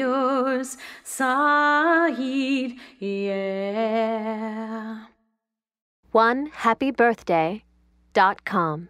yours side, yeah. One happy birthday dot com.